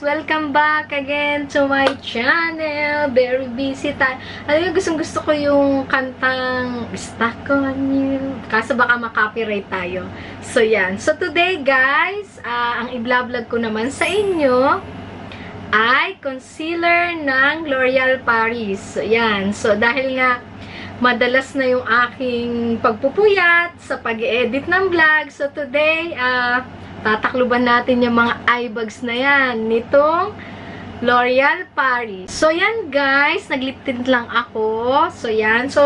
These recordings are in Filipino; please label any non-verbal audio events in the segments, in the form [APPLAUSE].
Welcome back again to my channel. Very busy tayo. Alam mo, gustong gusto ko yung kantang Stuck on You. Kaso baka makopyright tayo. So, yan. So, today, guys, uh, ang i-vlog ko naman sa inyo ay concealer ng L'Oreal Paris. So, yan. So, dahil nga madalas na yung aking pagpupuyat sa pag-edit ng vlog. So, today, ah... Uh, tatakluban natin yung mga eye bags na yan nitong L'Oreal Paris. So, yan guys, naglip tint lang ako. So, yan. So,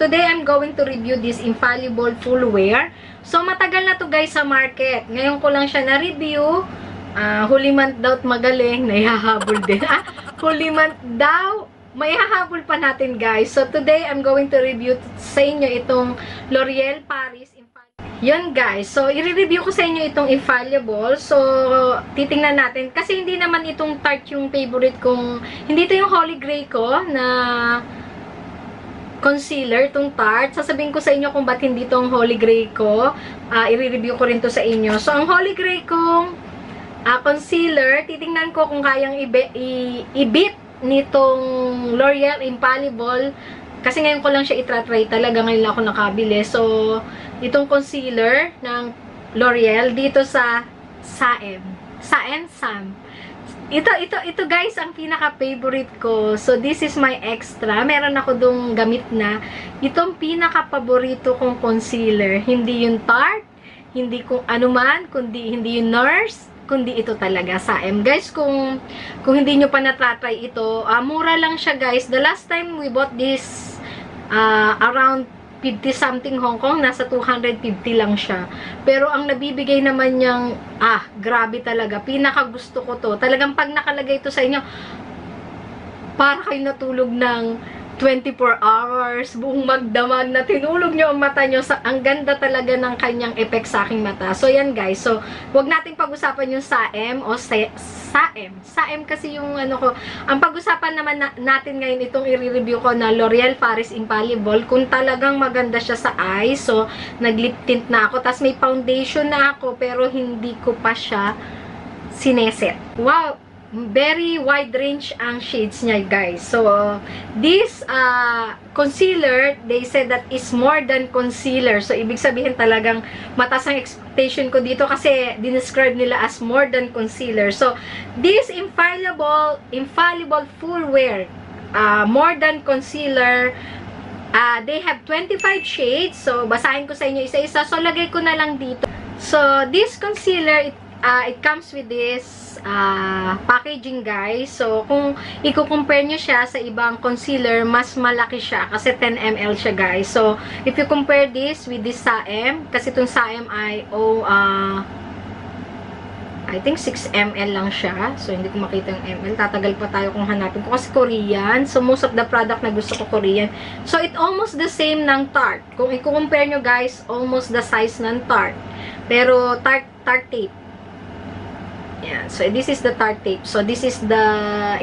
today I'm going to review this Infallible Full Wear. So, matagal na to guys sa market. Ngayon ko lang siya na-review. Uh, huli month daw magaling. [LAUGHS] Naihahabol din. ah, huli month daw may hahabol pa natin guys. So, today I'm going to review sa inyo itong L'Oreal Paris yun guys, so i-review ko sa inyo itong Infallible. So, titingnan natin. Kasi hindi naman itong tart yung favorite kong, hindi ito yung Holy Grail ko na concealer, itong tart. Sasabihin ko sa inyo kung ba't hindi itong Holy Grail ko. Uh, i-review ko rin to sa inyo. So, ang Holy Grail kong uh, concealer, titingnan ko kung kayang i-beat nitong L'Oreal Infallible kasi ngayon ko lang siya itratry talaga. Ngayon lang ako nakabili. So, itong concealer ng L'Oreal dito sa Saem. Saem Sam. Ito, ito, ito guys, ang pinaka-favorite ko. So, this is my extra. Meron ako dong gamit na. Itong pinaka-paborito kong concealer. Hindi yung Tarte, hindi kung anuman, kundi hindi yung Nurse, kundi ito talaga sa M. Guys, kung kung hindi nyo pa natratry ito, uh, mura lang siya guys. The last time we bought this uh, around 50 something Hong Kong, nasa 250 lang siya. Pero ang nabibigay naman niyang, ah, grabe talaga. Pinaka gusto ko to. Talagang pag nakalagay ito sa inyo, para kayo natulog ng 24 hours, buong magdamag na tinulog nyo ang mata nyo. Sa, ang ganda talaga ng kanyang effect sa aking mata. So, yan guys. So, wag nating pag-usapan yung SAM o sa, SAM. SAM kasi yung ano ko. Ang pag-usapan naman na, natin ngayon itong i-review ko na L'Oreal Paris Infallible. Kung talagang maganda siya sa eyes. So, nag-lip tint na ako. Tapos may foundation na ako pero hindi ko pa siya sineset. Wow! Very wide range ang shades niya, guys. So, this uh, concealer, they said that is more than concealer. So, ibig sabihin talagang matas ang expectation ko dito kasi dinescribe nila as more than concealer. So, this infallible, infallible full wear, uh, more than concealer, uh, they have 25 shades. So, basahin ko sa inyo isa-isa. So, lagay ko na lang dito. So, this concealer, it, uh, it comes with this uh, packaging guys. So, kung i-compare nyo siya sa ibang concealer, mas malaki siya kasi 10 ml siya guys. So, if you compare this with this Saem, kasi itong Saem ay oh, uh, I think 6 ml lang siya. So, hindi ko makita yung ml. Tatagal pa tayo kung hanapin ko. Kasi Korean. So, most of the product na gusto ko Korean. So, it almost the same ng Tarte. Kung i-compare nyo guys, almost the size ng Tarte. Pero, Tarte, Tarte tape. Yan. So, this is the Tarte tape. So, this is the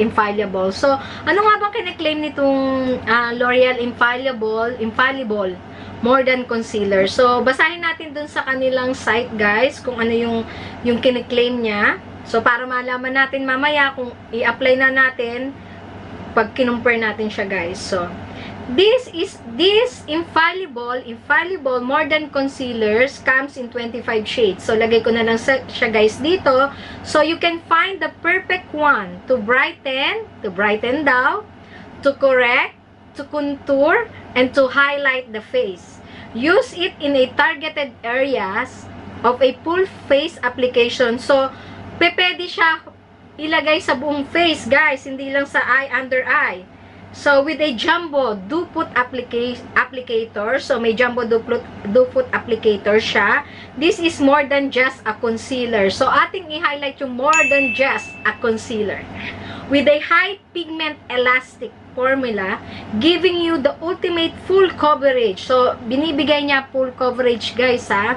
Infallible. So, ano nga bang kine-claim nitong uh, L'Oreal Infallible? Infallible. More than concealer. So, basahin natin dun sa kanilang site, guys, kung ano yung, yung kine-claim niya. So, para malaman natin mamaya kung i-apply na natin pag kinumpare natin siya, guys. So, This is this infallible, infallible more than concealers comes in 25 shades. So lagay ko na lang siya guys dito. So you can find the perfect one to brighten, to brighten daw, to correct, to contour, and to highlight the face. Use it in a targeted areas of a full face application. So pwede siya ilagay sa buong face guys, hindi lang sa eye, under eye. So, with a jumbo do-put applica applicator, so may jumbo do-put applicator siya, this is more than just a concealer. So, ating i-highlight yung more than just a concealer. With a high pigment elastic formula, giving you the ultimate full coverage. So, binibigay niya full coverage, guys, ha?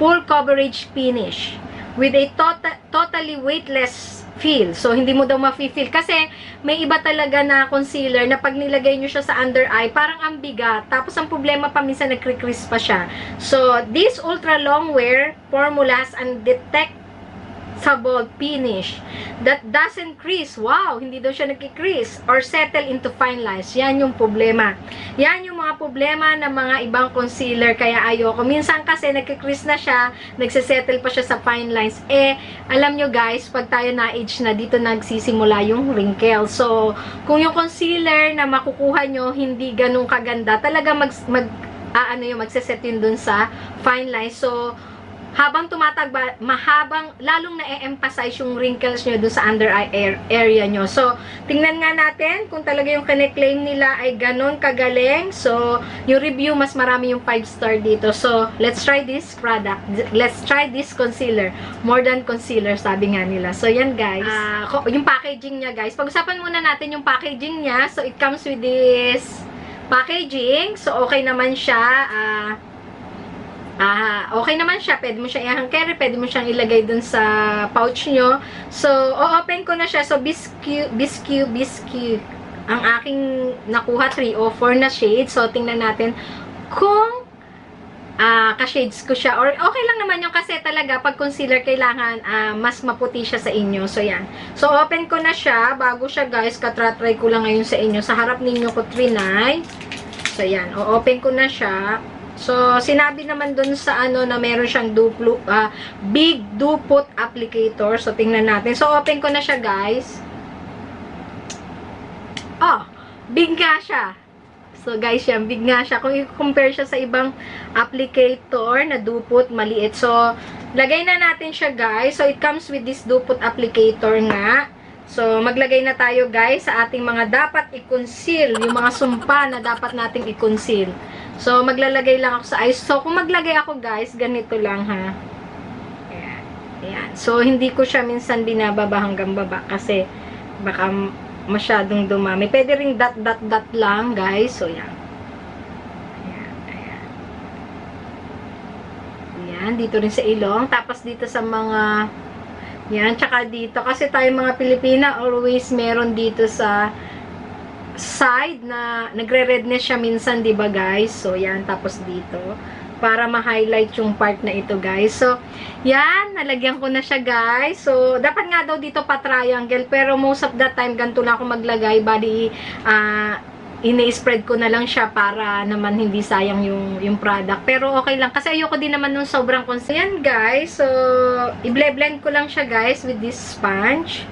Full coverage finish. With a tota-, totally weightless feel. So, hindi mo daw mafe-feel. Kasi, may iba talaga na concealer na pag nilagay nyo siya sa under eye, parang ang bigat. Tapos, ang problema pa, minsan nagkri-crease pa siya. So, this ultra long wear formulas and detect bold finish that doesn't crease. Wow, hindi daw siya nagki-crease or settle into fine lines. Yan yung problema. Yan yung mga problema ng mga ibang concealer kaya ayoko. Minsan kasi nagki-crease na siya, nagsisettle pa siya sa fine lines. Eh, alam nyo guys, pag tayo na age na, dito nagsisimula yung wrinkle. So, kung yung concealer na makukuha nyo hindi ganun kaganda, talaga mag, mag ah, ano yung magsiset yun dun sa fine lines. So, habang tumatagba, mahabang, lalong na-emphasize yung wrinkles nyo dun sa under eye area nyo. So, tingnan nga natin kung talaga yung kine-claim nila ay ganon kagaling. So, yung review, mas marami yung 5 star dito. So, let's try this product. Let's try this concealer. More than concealer, sabi nga nila. So, yan guys. Uh, yung packaging niya guys. Pag-usapan muna natin yung packaging niya. So, it comes with this packaging. So, okay naman siya. Ah, uh, Ah, okay naman siya. Pwede mo siyang i-hang carry. Pwede mo siyang ilagay dun sa pouch nyo. So, o-open ko na siya. So, biscuit, biscuit, biscuit. Ang aking nakuha, 3 o 4 na shade. So, tingnan natin kung uh, ka-shades ko siya. Or okay lang naman yung kasi talaga pag concealer kailangan uh, mas maputi siya sa inyo. So, yan. So, open ko na siya. Bago siya guys, katratry ko lang ngayon sa inyo. Sa harap ninyo ko 3.9. So, yan. O-open ko na siya. So, sinabi naman dun sa ano na meron siyang duplo, uh, big dupot applicator. So, tingnan natin. So, open ko na siya, guys. Oh, big nga siya. So, guys, yan, big nga siya. Kung i-compare siya sa ibang applicator na dupot, maliit. So, lagay na natin siya, guys. So, it comes with this dupot applicator nga. So, maglagay na tayo, guys, sa ating mga dapat i-conceal. Yung mga sumpa na dapat nating i-conceal. So, maglalagay lang ako sa eyes. So, kung maglagay ako, guys, ganito lang, ha. Ayan. Ayan. So, hindi ko siya minsan binababa hanggang baba kasi baka masyadong dumami. Pwede ring dot, dot, dot lang, guys. So, yan. Ayan. Ayan. Ayan. Dito rin sa ilong. Tapos, dito sa mga yan. Tsaka dito. Kasi tayo mga Pilipina, always meron dito sa side na nagre-redness siya minsan, 'di ba, guys? So, 'yan tapos dito para ma-highlight yung part na ito, guys. So, yan, nalagyan ko na siya, guys. So, dapat nga daw dito pa-triangle, pero most of the time, ganito lang ako maglagay, body, uh, ini-spread ko na lang siya para naman hindi sayang yung, yung product. Pero okay lang, kasi ayoko din naman nung sobrang. Yan, guys. So, i-blend ko lang siya, guys, with this sponge.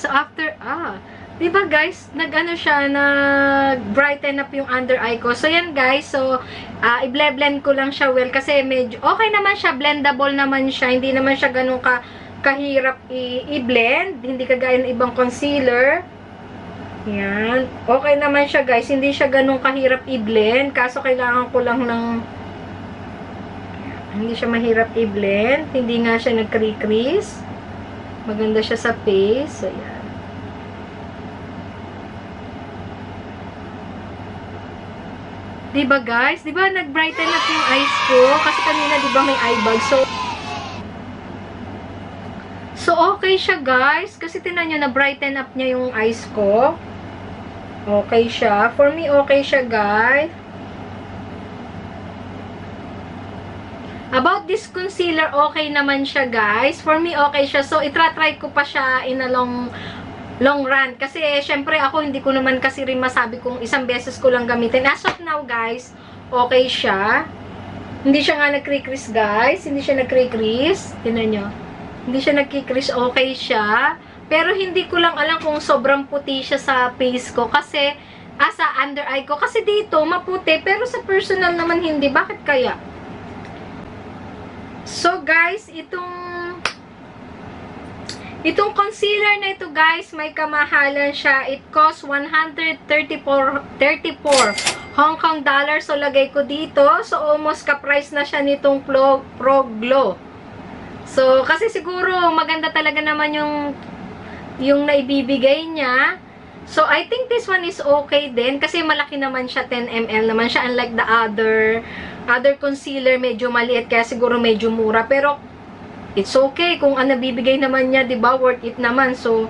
So, after, ah, di ba guys, nag-ano siya, nag-brighten up yung under eye ko. So, yan guys. So, uh, i-blend ko lang siya well kasi medyo, okay naman siya, blendable naman siya. Hindi naman siya ganun ka, kahirap i-blend. Hindi kagaya ng ibang concealer. Yan. Okay naman siya guys. Hindi siya ganun kahirap i-blend. Kaso kailangan ko lang ng hindi siya mahirap i-blend. Hindi nga siya nag-crease. Maganda siya sa face. So, yan. Diba guys? Diba nag-brighten up yung eyes ko? Kasi kanina diba may eye bag. So, so okay siya guys. Kasi tinan nyo na-brighten up niya yung eyes ko. Okay siya. For me, okay siya guys. About this concealer, okay naman siya guys. For me, okay siya. So, itra-try ko pa siya in a long long run. Kasi, syempre, ako hindi ko naman kasi rin masabi kung isang beses ko lang gamitin. As of now, guys, okay siya. Hindi siya nga nagkri-crease, guys. Hindi siya nagkri-crease. Tinan nyo. Hindi siya nagkikris. Okay siya. Pero, hindi ko lang alam kung sobrang puti siya sa face ko. Kasi, ah, sa under eye ko. Kasi dito, maputi. Pero sa personal naman, hindi. Bakit kaya? So, guys, itong Itong concealer na ito, guys, may kamahalan siya. It costs 134 34 Hong Kong dollars. So, lagay ko dito. So, almost ka-price na siya nitong Pro, Pro Glow. So, kasi siguro maganda talaga naman yung yung naibibigay niya. So, I think this one is okay din. Kasi malaki naman siya. 10 ml naman siya. Unlike the other other concealer, medyo maliit. Kaya siguro medyo mura. Pero, it's okay kung ano bibigay naman niya, 'di ba? Worth it naman. So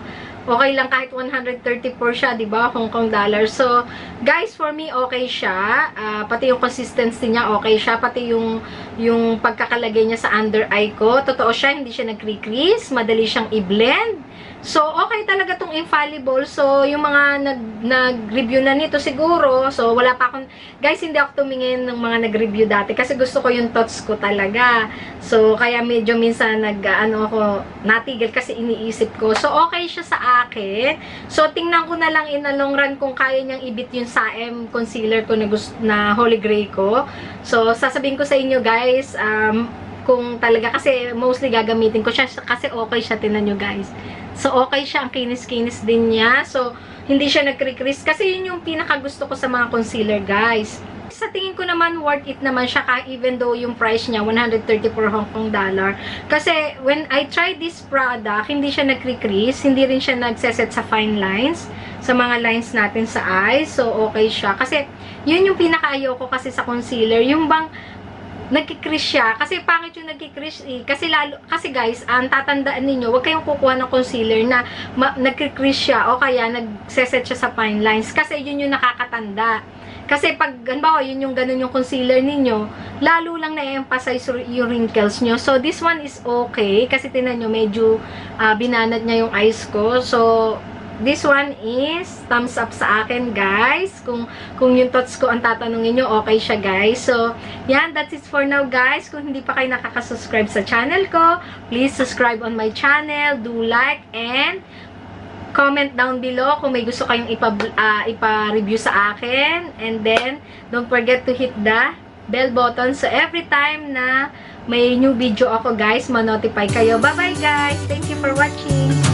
okay lang kahit 134 siya, 'di ba? Hong Kong dollar. So guys, for me okay siya. Uh, pati yung consistency niya okay siya, pati yung yung pagkakalagay niya sa under eye ko. Totoo siya, hindi siya nag-crease, madali siyang i-blend. So, okay talaga tong infallible. So, yung mga nag, nag-review na nito siguro. So, wala pa akong, guys, hindi ako tumingin ng mga nag-review dati kasi gusto ko yung thoughts ko talaga. So, kaya medyo minsan nag, ano ako, natigil kasi iniisip ko. So, okay siya sa akin. So, tingnan ko na lang in a long run kung kaya niyang ibit yung Saem concealer ko na, gusto, na Holy Grail ko. So, sasabihin ko sa inyo, guys, um, kung talaga, kasi mostly gagamitin ko siya kasi okay siya, tinan nyo guys. So, okay siya. Ang kinis-kinis din niya. So, hindi siya nagkri-crease. Kasi yun yung pinaka-gusto ko sa mga concealer, guys. Sa tingin ko naman, worth it naman siya ka even though yung price niya, 134 Hong Kong dollar. Kasi, when I tried this product, hindi siya nagkri-crease. Hindi rin siya nagseset sa fine lines. Sa mga lines natin sa eyes. So, okay siya. Kasi, yun yung pinaka-ayaw ko kasi sa concealer. Yung bang, nagkikris siya. Kasi pangit yung nagkikris eh. Kasi lalo, kasi guys, ang tatandaan ninyo, huwag kayong kukuha ng concealer na nagkikris siya o kaya nagseset siya sa fine lines. Kasi yun yung nakakatanda. Kasi pag, halimbawa, yun yung ganun yung concealer ninyo, lalo lang na-emphasize yung wrinkles nyo. So, this one is okay. Kasi tinan nyo, medyo uh, binanat niya yung eyes ko. So, this one is thumbs up sa akin, guys. Kung, kung yung thoughts ko ang tatanungin nyo, okay siya, guys. So, yan, that's it for now, guys. Kung hindi pa kayo nakaka-subscribe sa channel ko, please subscribe on my channel, do like, and comment down below kung may gusto kayong ipa-review uh, ipa sa akin. And then, don't forget to hit the bell button so every time na may new video ako, guys, ma-notify kayo. Bye-bye, guys! Thank you for watching!